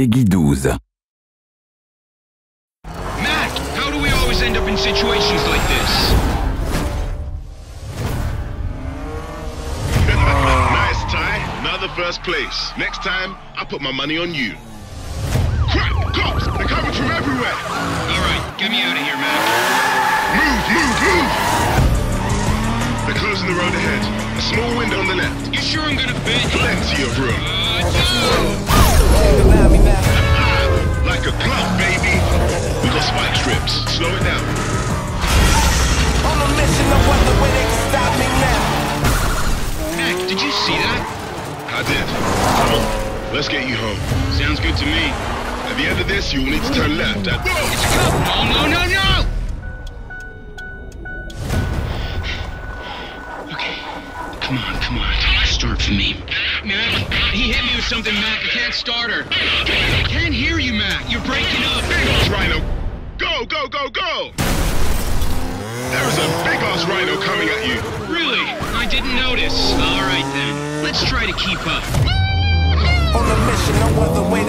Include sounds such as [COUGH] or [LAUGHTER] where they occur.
Peggy 12. Mac, how do we always end up in situations like this? [LAUGHS] nice, Ty. Another first place. Next time, I'll put my money on you. Crap! Cops! They're coming from everywhere! All right, get me out of here, Mac. Move, move, move! They're closing the road ahead. A small window on the left. You sure I'm gonna fit? Plenty of room. Uh, no! See that? I did. Come on. Let's get you home. Sounds good to me. At the end of this, you'll need to turn left at... Whoa! It's a cop! No, no, no, no! Okay, come on, come on. Start for me. Mac, he hit me with something, Mac. I can't start her. I can't hear you, Mac. You're breaking up. Ass rhino! Go, go, go, go! There is a big ass rhino coming at you. Really? I didn't notice. All right, then. Let's try to keep up. On a mission, no other way